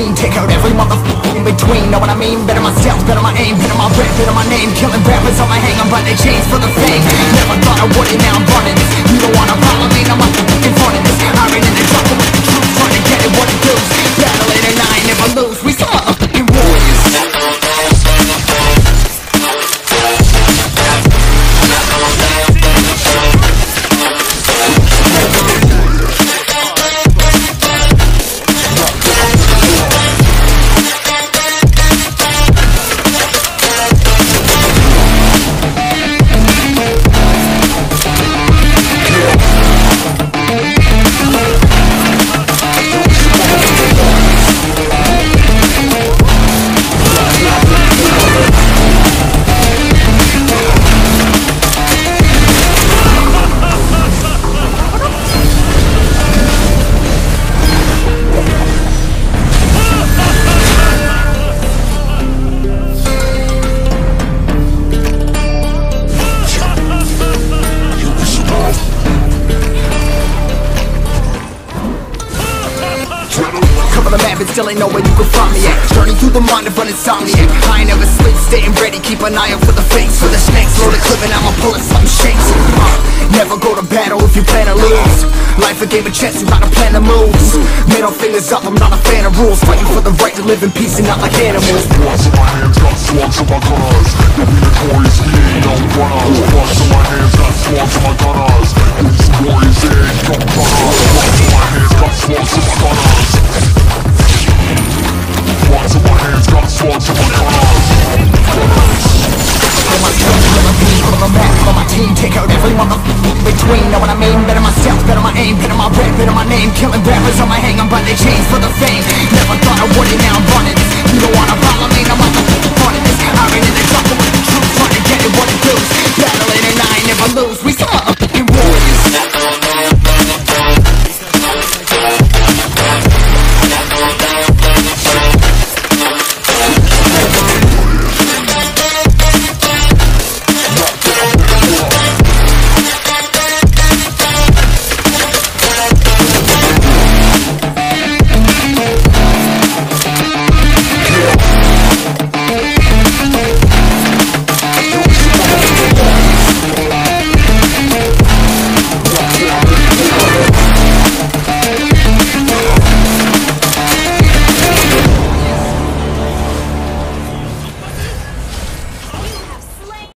Take out every motherfucker in between, know what I mean? Better myself, better my aim, better my rap, better my name. Killing rappers on my hang, I'm by their chains for the fame. Never thought I would it, now I'm and still ain't know where you can find me at Journey through the mind of an insomniac I ain't never sleep, staying ready, keep an eye out for the fakes For the snakes, load the clip and I'ma pull it, something shakes. Uh, Never go to battle if you plan to lose. Life a game of chess, you gotta plan the moves Middle fingers up, I'm not a fan of rules. Fighting for the right to live in peace and not like animals between, know what I mean? Better myself, better my aim, better my rap, better my name. Killing rappers on my hang, I'm by their chains for the fame. Never thought I would it, now I'm running